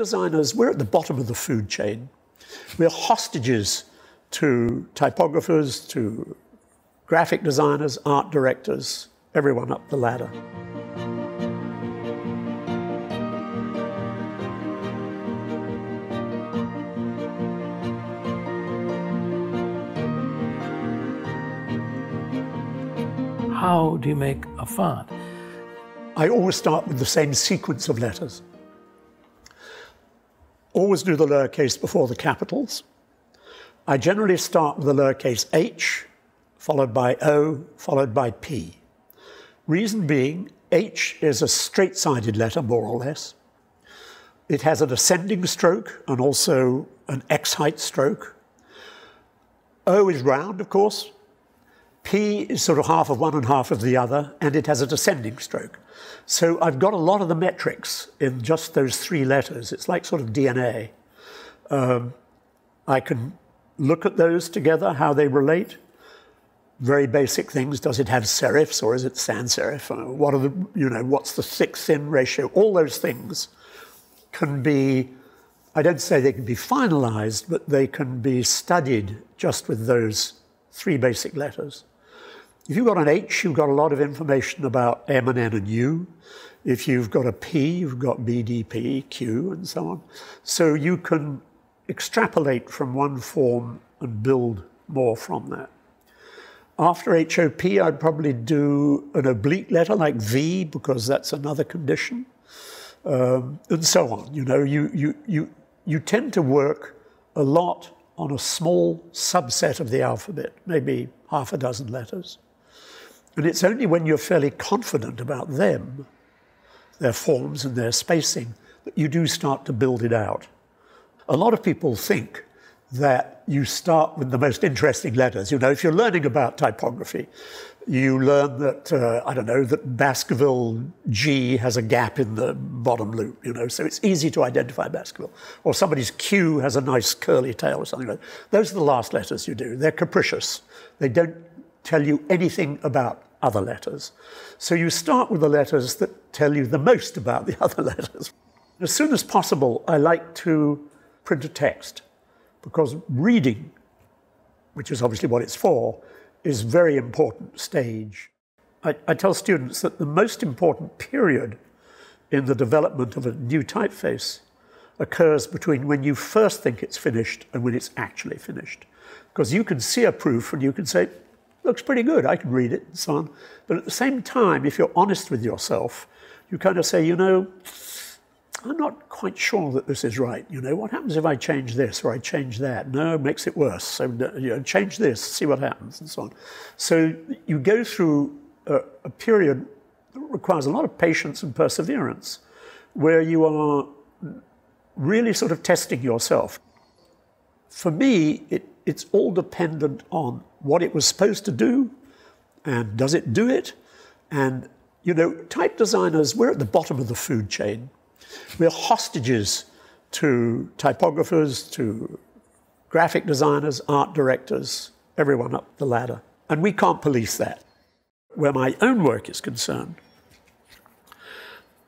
designers, we're at the bottom of the food chain. We're hostages to typographers, to graphic designers, art directors, everyone up the ladder. How do you make a font? I always start with the same sequence of letters. Always do the lowercase before the capitals. I generally start with the lowercase h, followed by O, followed by P. Reason being, H is a straight sided letter, more or less. It has an ascending stroke and also an X height stroke. O is round, of course. P is sort of half of one and half of the other, and it has a descending stroke. So I've got a lot of the metrics in just those three letters. It's like sort of DNA. Um, I can look at those together, how they relate. Very basic things. Does it have serifs or is it sans serif? Uh, what are the, you know, what's the thick thin ratio? All those things can be, I don't say they can be finalized, but they can be studied just with those three basic letters. If you've got an H, you've got a lot of information about M and N and U. If you've got a P, you've got BDP, Q, and so on. So you can extrapolate from one form and build more from that. After HOP, I'd probably do an oblique letter like V because that's another condition, um, and so on. You know, you, you, you, you tend to work a lot on a small subset of the alphabet, maybe half a dozen letters. And it's only when you're fairly confident about them, their forms and their spacing, that you do start to build it out. A lot of people think that you start with the most interesting letters. You know, if you're learning about typography, you learn that, uh, I don't know, that Baskerville G has a gap in the bottom loop, you know, so it's easy to identify Baskerville. Or somebody's Q has a nice curly tail or something like that. Those are the last letters you do. They're capricious. They don't tell you anything about other letters. So you start with the letters that tell you the most about the other letters. As soon as possible, I like to print a text because reading, which is obviously what it's for, is very important stage. I, I tell students that the most important period in the development of a new typeface occurs between when you first think it's finished and when it's actually finished. Because you can see a proof and you can say, looks pretty good, I can read it and so on. But at the same time, if you're honest with yourself, you kind of say, you know, I'm not quite sure that this is right. You know, what happens if I change this or I change that? No, it makes it worse. So, you know, change this, see what happens, and so on. So you go through a, a period that requires a lot of patience and perseverance, where you are really sort of testing yourself. For me, it, it's all dependent on what it was supposed to do and does it do it? And, you know, type designers, we're at the bottom of the food chain. We're hostages to typographers, to graphic designers, art directors, everyone up the ladder. And we can't police that. Where my own work is concerned,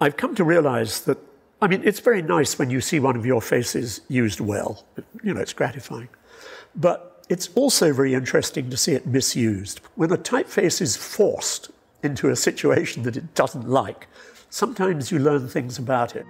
I've come to realize that, I mean, it's very nice when you see one of your faces used well. You know, it's gratifying. But it's also very interesting to see it misused. When a typeface is forced into a situation that it doesn't like, sometimes you learn things about it.